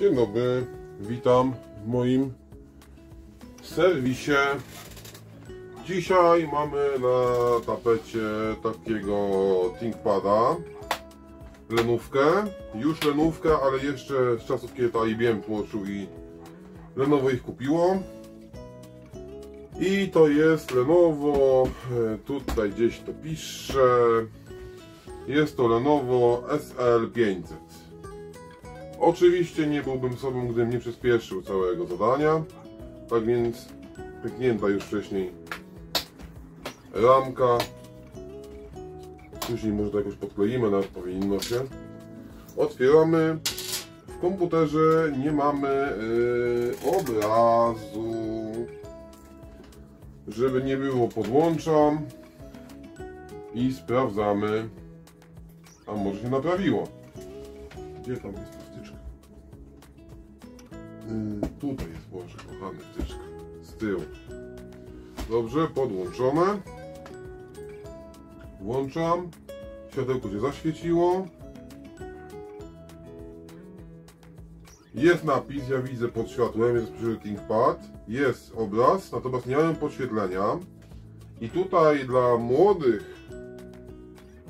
Dzień dobry, witam w moim serwisie. Dzisiaj mamy na tapecie takiego ThinkPada Lenówkę, już Lenówkę, ale jeszcze z czasów kiedy ta IBM tłoczył i Lenovo ich kupiło. I to jest Lenovo, tutaj gdzieś to pisze, jest to Lenovo SL500. Oczywiście nie byłbym sobą, gdybym nie przyspieszył całego zadania. Tak więc pyknięta już wcześniej ramka. Później może to jakoś podkleimy, nawet powinno się. Otwieramy. W komputerze nie mamy yy, obrazu. Żeby nie było, podłączam i sprawdzamy. A może się naprawiło. Gdzie tam jest tutaj jest, Boże, kochany, wtyczka. Z tyłu. Dobrze, podłączone. Włączam. Światełko się zaświeciło. Jest napis, ja widzę pod światłem, jest ThinkPad. Jest obraz, natomiast nie mamy podświetlenia. I tutaj dla młodych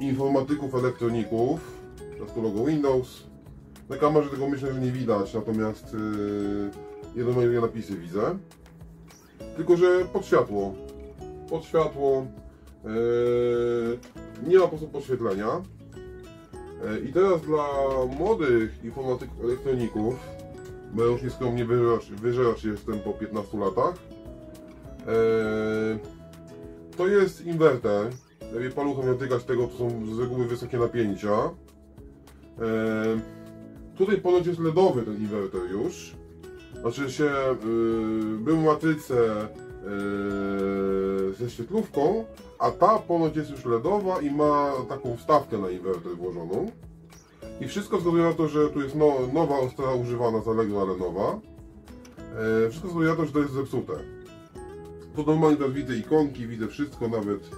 informatyków, elektroników, to logo Windows, na kamerze tego myślę, że nie widać, natomiast yy, jednomajowые napisy widzę. Tylko, że pod światło. Pod światło. Yy, nie ma po prostu podświetlenia. Yy, I teraz dla młodych informatyków, elektroników, bo już nieskromnie wyżeracz, wyżeracz jestem po 15 latach, yy, to jest inwerter. Wie paluchem dotykać tego, to są z reguły wysokie napięcia. Yy, Tutaj ponoć jest LEDowy ten inwerter już. Znaczy się, yy, był matrycę yy, ze świetlówką, a ta ponoć jest już LEDowa i ma taką wstawkę na inwerter włożoną. I wszystko wskazuje na to, że tu jest no, nowa ostra używana z Allegro, ale nowa. Yy, wszystko wskazuje na to, że to jest zepsute. Tu normalnie widzę ikonki, widzę wszystko, nawet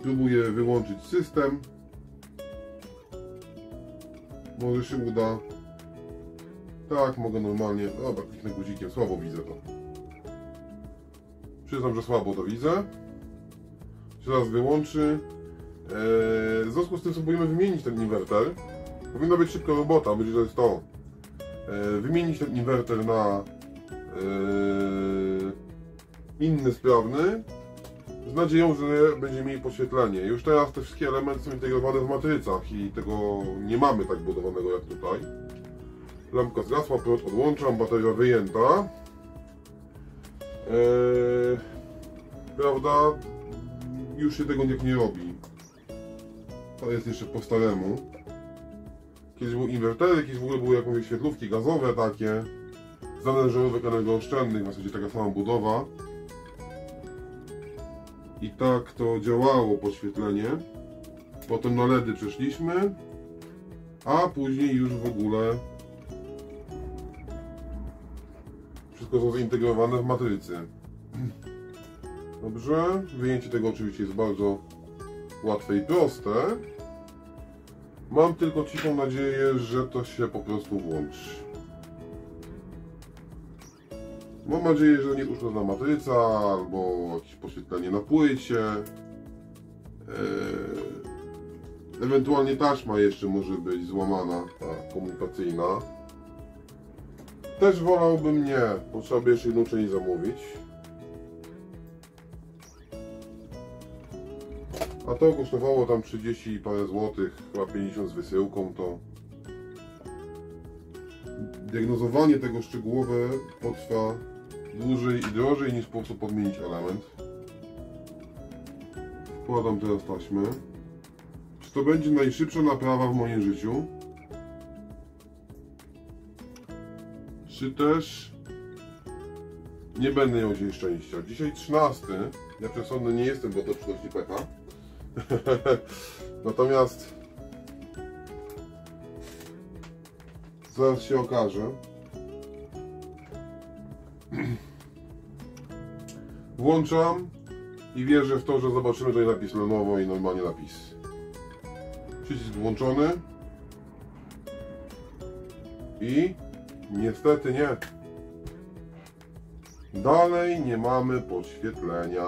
spróbuję wyłączyć system. Może się uda. Tak, mogę normalnie. Dobra, kliknę guzikiem, słabo widzę to. Przyznam, że słabo to widzę. Się zaraz wyłączy. Eee, w związku z tym spróbujemy wymienić ten inwerter. Powinna być szybka robota, będzie to jest to. Eee, wymienić ten inwerter na eee, inny sprawny. Z nadzieją, że będzie mieli podświetlenie. Już teraz te wszystkie elementy są integrowane w matrycach i tego nie mamy tak budowanego jak tutaj. Lampka zgasła, prąd odłączam, bateria wyjęta. Eee, prawda? Już się tego nikt nie robi. To jest jeszcze po staremu. Kiedyś był inwerter, kiedyś w ogóle były jakieś świetlówki gazowe takie. Żarówek energooszczędnych, w zasadzie taka sama budowa. I tak to działało podświetlenie. Potem na LEDy przeszliśmy, a później już w ogóle wszystko są zintegrowane w matrycy. Dobrze, wyjęcie tego oczywiście jest bardzo łatwe i proste. Mam tylko cichą nadzieję, że to się po prostu włączy. Mam nadzieję, że nie uszkodzona matryca albo jakieś podświetlenie na płycie. Eee, ewentualnie taśma jeszcze może być złamana, ta komunikacyjna. Też wolałbym nie, bo trzeba by jeszcze jedną część zamówić. A to kosztowało tam 30 i parę złotych, chyba 50 z wysyłką, to diagnozowanie tego szczegółowe potrwa dłużej i drożej niż po prostu podmienić element. Wkładam teraz taśmę. Czy to będzie najszybsza naprawa w moim życiu? Czy też nie będę miał dzisiaj szczęścia? Dzisiaj 13. Ja przesądny nie jestem, bo to przynosi pecha. Natomiast zaraz się okaże. Włączam i wierzę w to, że zobaczymy tutaj napis Lenovo i normalnie napis. Przycisk włączony. I Niestety nie. Dalej nie mamy podświetlenia.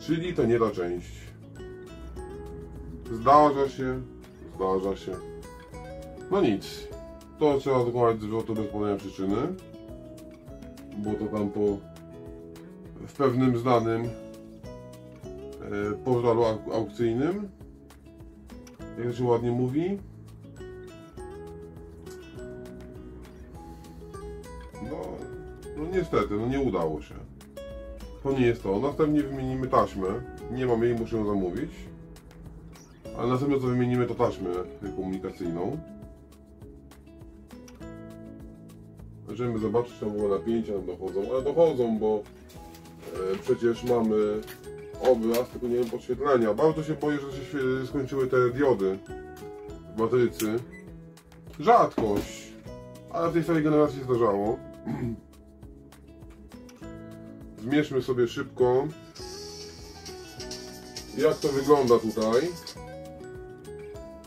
Czyli to nie ta część. Zdarza się, zdarza się. No nic. To trzeba dokonać zwrotu bez podania przyczyny. Bo to tam po w pewnym znanym e, portalu auk- aukcyjnym. Jak się ładnie mówi. No, no niestety, no nie udało się. To nie jest to. Następnie wymienimy taśmę. Nie mam jej, muszę ją zamówić. Ale następnie co wymienimy to taśmę komunikacyjną. Żeby zobaczyć tam było napięcia nam dochodzą, ale dochodzą, bo e, przecież mamy obraz, tylko nie wiem podświetlenia. Bardzo się boję, że się skończyły te diody w matrycy. Rzadkość, ale w tej starej generacji się zdarzało. Zmierzmy sobie szybko, jak to wygląda tutaj.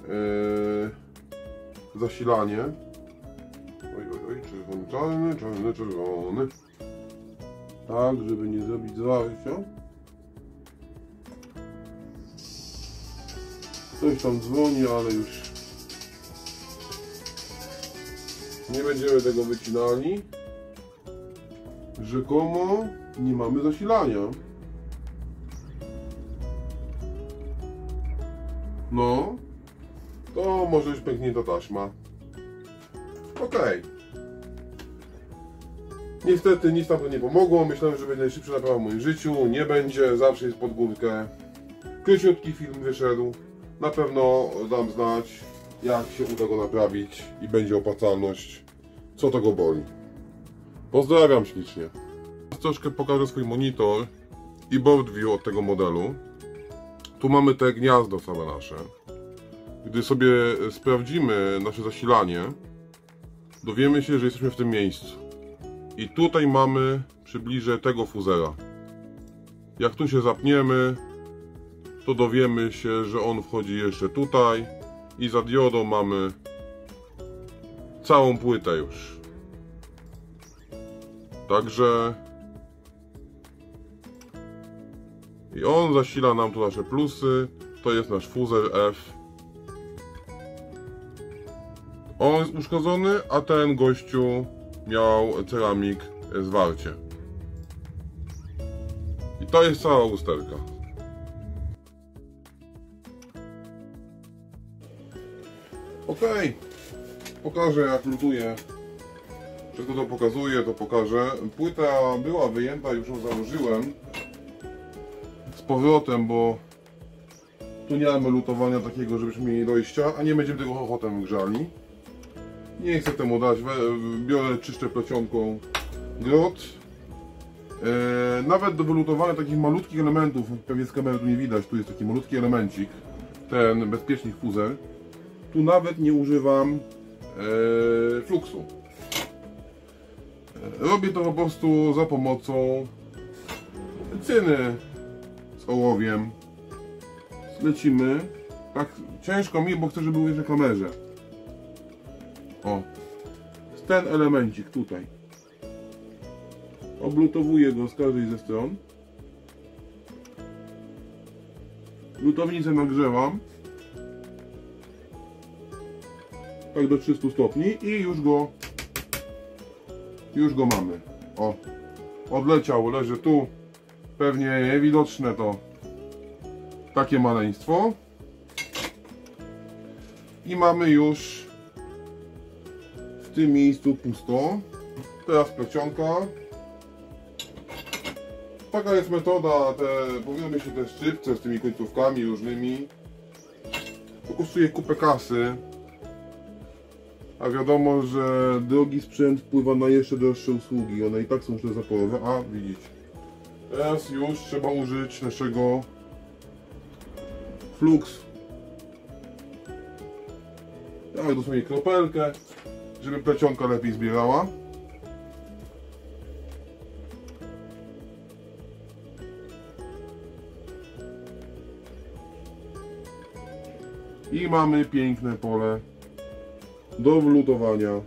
Eee, zasilanie. Czarny, czarny, czerwony. Tak, żeby nie zrobić zwarcia. Coś tam dzwoni, ale już nie będziemy tego wycinali. Rzekomo nie mamy zasilania. No, to może już pęknięta taśma. Okej. Niestety nic nam to nie pomogło. Myślałem, że będzie najszybsza naprawa w moim życiu. Nie będzie, zawsze jest pod górkę. Króciutki film wyszedł. Na pewno dam znać, jak się uda go naprawić i będzie opłacalność. Co to go boli. Pozdrawiam ślicznie. Troszkę pokażę swój monitor i board view od tego modelu. Tu mamy te gniazdo same nasze. Gdy sobie sprawdzimy nasze zasilanie, dowiemy się, że jesteśmy w tym miejscu. I tutaj mamy, przybliżę tego fuzera. Jak tu się zapniemy, to dowiemy się, że on wchodzi jeszcze tutaj i za diodą mamy całą płytę już. Także i on zasila nam tu nasze plusy. To jest nasz fuzer F. On jest uszkodzony, a ten gościu miał ceramik zwarcie. I to jest cała usterka. Ok, pokażę jak lutuje. Wszystko to pokazuję, to pokażę. Płyta była wyjęta, już ją założyłem z powrotem, bo tu nie mamy lutowania takiego, żebyśmy mieli dojścia, a nie będziemy tego chochotem grzali. Nie chcę temu dać, biorę czyszczę plecionką grot. E, nawet do wylutowania takich malutkich elementów, pewnie z kamery tu nie widać, tu jest taki malutki elemencik, ten bezpiecznik fuzer. Tu nawet nie używam e, fluksu. E, Robię to po prostu za pomocą cyny z ołowiem. Lecimy. Tak ciężko mi, bo chcę, żeby był na kamerze. O. Ten elemencik tutaj. Oblutowuję go z każdej ze stron. Lutownicę nagrzewam. Tak do 300 stopni i już go już go mamy. O. Odleciał, leży tu. Pewnie niewidoczne to takie maleństwo. I mamy już tym miejscu pusto. Teraz plecionka. Taka jest metoda, te, powiemy się te szczypce z tymi końcówkami różnymi. To kosztuje kupę kasy. A wiadomo, że drogi sprzęt wpływa na jeszcze droższe usługi. One i tak są już zaporowe. A, widzicie. Teraz już trzeba użyć naszego flux. Tak, dosłownie kropelkę, żeby plecionka lepiej zbierała. I mamy piękne pole do wlutowania.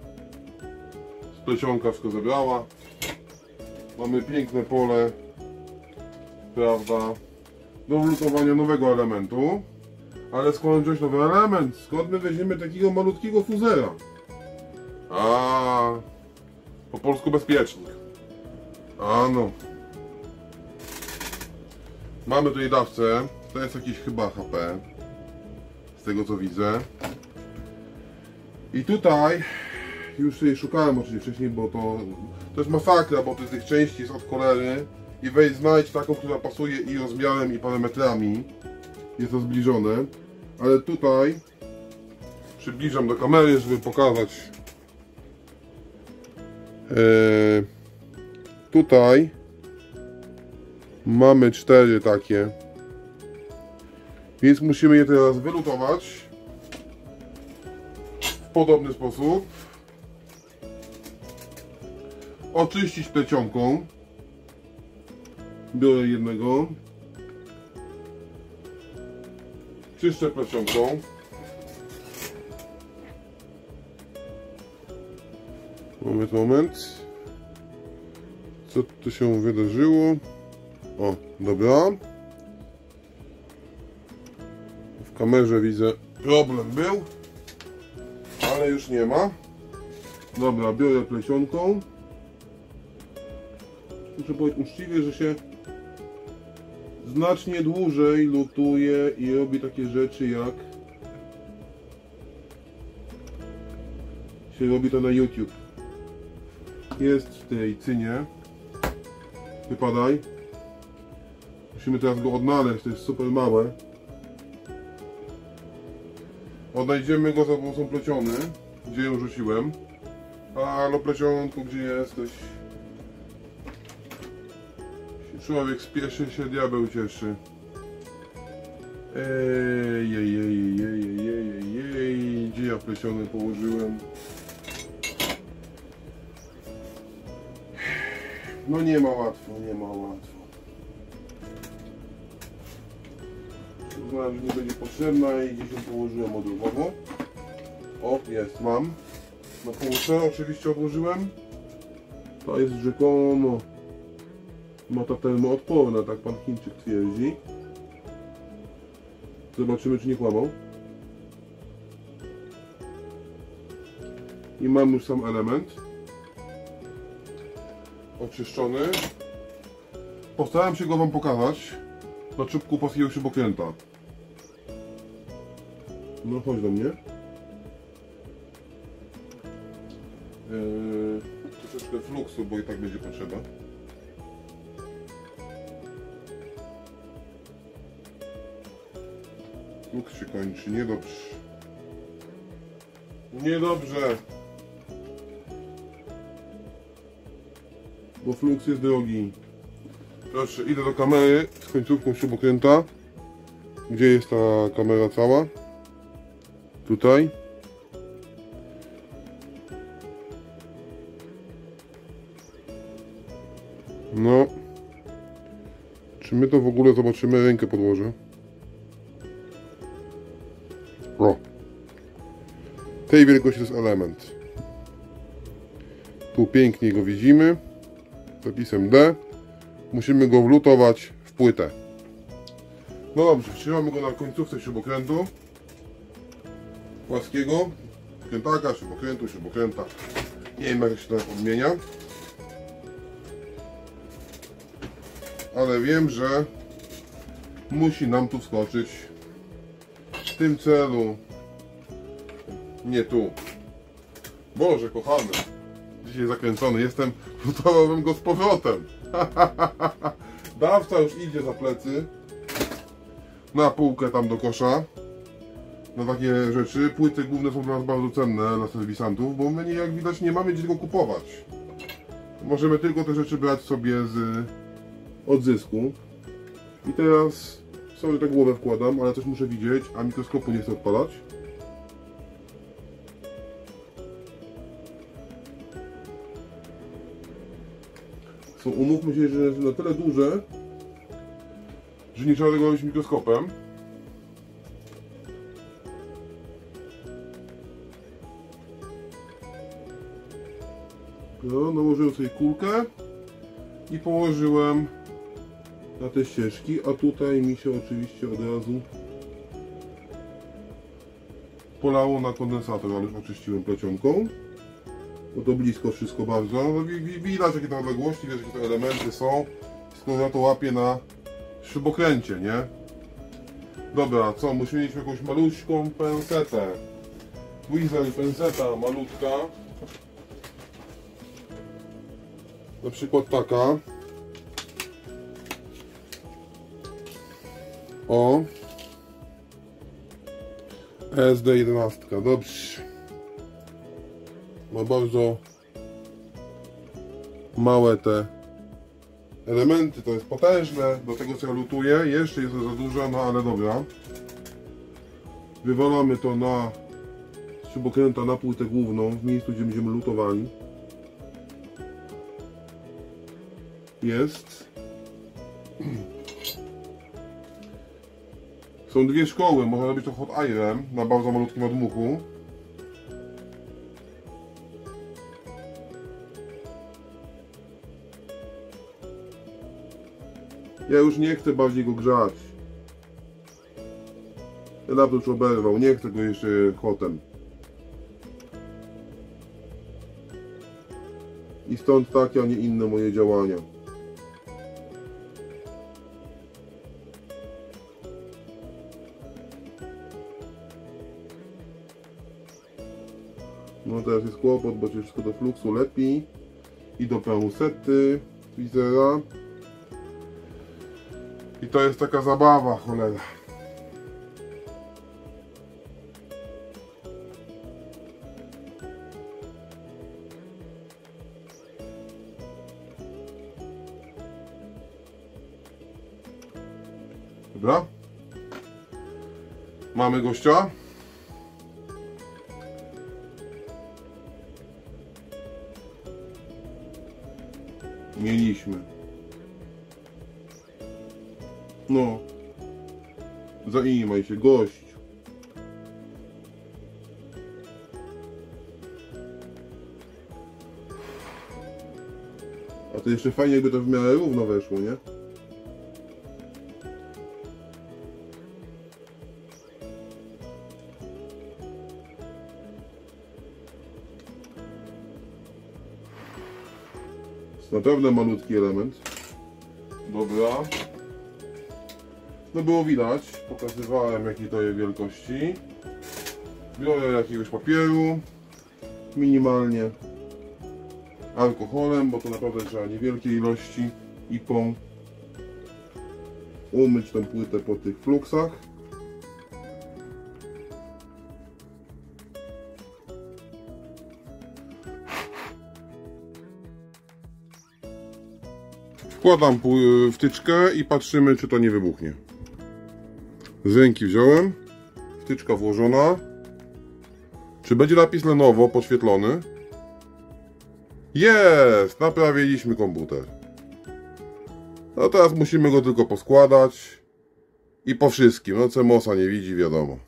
Splecionka wszystko zebrała. Mamy piękne pole, prawda, do wlutowania nowego elementu. Ale skąd wziąć nowy element? Skąd my weźmiemy takiego malutkiego fuzera? A, po polsku bezpiecznik. A no. Mamy tutaj dawcę. To jest jakiś chyba HP. Z tego co widzę. I tutaj już sobie szukałem oczywiście wcześniej, bo to, to jest masakra, bo tych części jest od cholery. I weź znajdź taką, która pasuje i rozmiarem i parametrami. Jest to zbliżone. Ale tutaj przybliżam do kamery, żeby pokazać. Eee, tutaj mamy cztery takie. Więc musimy je teraz wylutować w podobny sposób. Oczyścić plecionką. Biorę jednego. Czyszczę plecionką. Moment, moment. Co tu się wydarzyło? O, dobra. W kamerze widzę problem był, ale już nie ma. Dobra, biorę plecionką. Muszę powiedzieć uczciwie, że się znacznie dłużej lutuje i robi takie rzeczy jak się robi to na YouTube. Jest w tej cynie. Wypadaj. Musimy teraz go odnaleźć, to jest super małe. Odnajdziemy go za pomocą pleciony, gdzie ją rzuciłem. Halo plecionku, gdzie jesteś? Człowiek spieszy się, diabeł cieszy. Ej, ej, ej, ej, ej, ej, ej, gdzie ja pleciony położyłem? No nie ma łatwo, nie ma łatwo. Uznałem, że nie będzie potrzebna i gdzieś ją położyłem odruchowo. O, jest, mam. Na półce oczywiście odłożyłem. To jest rzekomo mata termoodporna, tak pan Chińczyk twierdzi. Zobaczymy, czy nie kłamał. I mam już sam element oczyszczony. Postaram się go Wam pokazać na czubku polskiego śrubokręta. No chodź do mnie. Yy, troszeczkę fluksu, bo i tak będzie potrzeba. Fluks się kończy, niedobrze. Niedobrze. Bo fluks jest drogi. Proszę, idę do kamery z końcówką śrubokręta. Gdzie jest ta kamera cała? Tutaj. No. Czy my to w ogóle zobaczymy? Rękę podłożę. O. Tej wielkości jest element. Tu pięknie go widzimy. Zapisem D. Musimy go wlutować w płytę. No dobrze, trzymamy go na końcówce śrubokrętu. Płaskiego. Krętaka, śrubokrętu, śrubokręta. Nie wiem jak się to odmienia. Ale wiem, że musi nam tu wskoczyć w tym celu. Nie tu. Boże kochany. Dzisiaj zakręcony jestem. Lutowałbym go z powrotem. Dawca już idzie za plecy. Na półkę tam do kosza. Na takie rzeczy. Płyty główne są dla nas bardzo cenne na serwisantów, bo my jak widać nie mamy gdzie tego kupować. Możemy tylko te rzeczy brać sobie z odzysku. I teraz sobie tę głowę wkładam, ale też muszę widzieć, a mikroskopu nie chcę odpalać. Są, umówmy się, że na tyle duże, że nie trzeba tego robić mikroskopem. No, nałożyłem sobie kulkę i położyłem na te ścieżki, a tutaj mi się oczywiście od razu polało na kondensator, ale już oczyściłem plecionką. Bo to blisko wszystko bardzo. No, wi- wi- widać jakie te odległości, wiesz, jakie te elementy są. Skoro ja to łapię na śrubokręcie, nie? Dobra, co? Musimy mieć jakąś maluśką pensetę. Tweezer penseta malutka. Na przykład taka. O. SD11, dobrze. Ma bardzo małe te elementy, to jest potężne, do tego co ja lutuję, jeszcze jest to za dużo, no ale dobra. Wywalamy to na śrubokręta na płytę główną, w miejscu gdzie będziemy lutowali. Jest. Są dwie szkoły, można robić to hot airem na bardzo malutkim odmuchu. Ja już nie chcę bardziej go grzać. Ja dawno już oberwał, nie chcę go jeszcze hotem. I stąd takie, a nie inne moje działania. No teraz jest kłopot, bo się wszystko do fluksu lepi i do pełsety Twizera. I to jest taka zabawa, cholera. Dobra. Mamy gościa. Mieliśmy. No. Zaimaj się, gość. A to jeszcze fajnie jakby to w miarę równo weszło, nie? Jest naprawdę malutki element. Dobra. No było widać, pokazywałem jakiej to jest wielkości. Biorę jakiegoś papieru, minimalnie alkoholem, bo to naprawdę trzeba niewielkiej ilości i po umyć tą płytę po tych fluksach. Wkładam wtyczkę i patrzymy, czy to nie wybuchnie. Z wziąłem, wtyczka włożona. Czy będzie napis Lenovo podświetlony? Jest! Naprawiliśmy komputer. No teraz musimy go tylko poskładać. I po wszystkim. No CMOSa nie widzi, wiadomo.